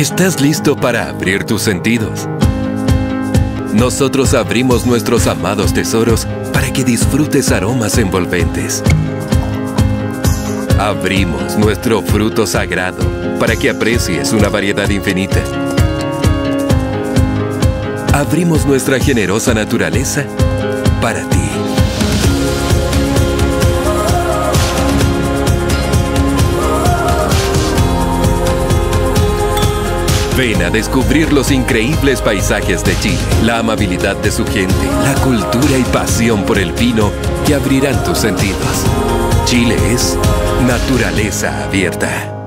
¿Estás listo para abrir tus sentidos? Nosotros abrimos nuestros amados tesoros para que disfrutes aromas envolventes. Abrimos nuestro fruto sagrado para que aprecies una variedad infinita. Abrimos nuestra generosa naturaleza para ti. Ven a descubrir los increíbles paisajes de Chile, la amabilidad de su gente, la cultura y pasión por el vino que abrirán tus sentidos. Chile es naturaleza abierta.